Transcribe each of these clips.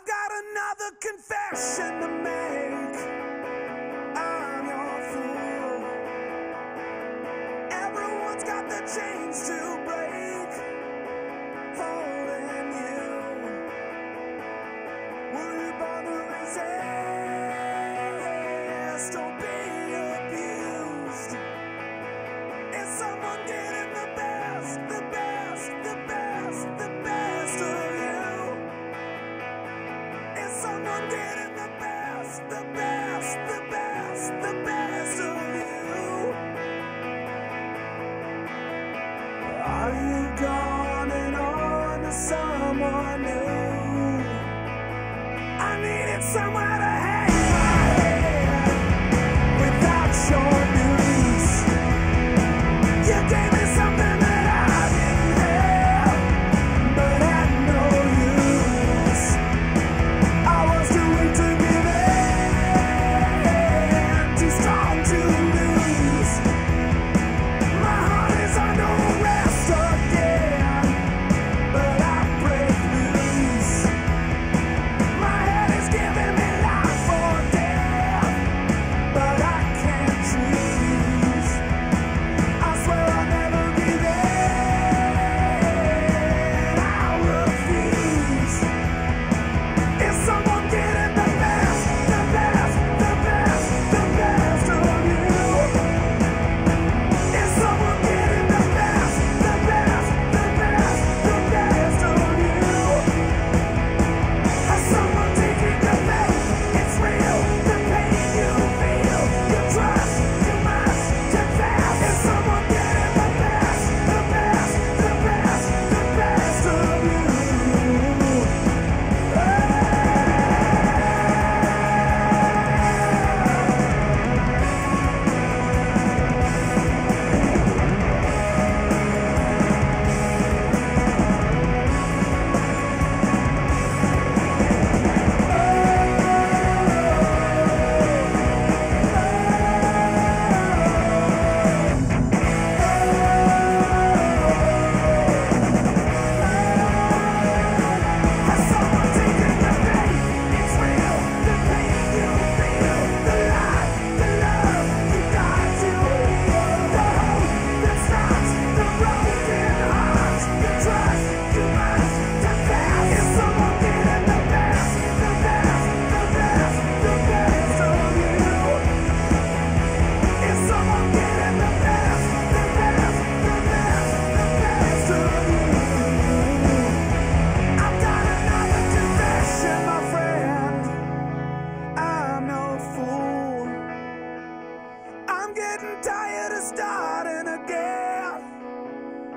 I've got another confession to make. I'm your fool. Everyone's got the chains to break. You did.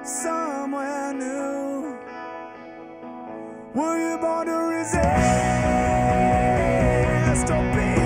somewhere new. Were you born to resist Don't be?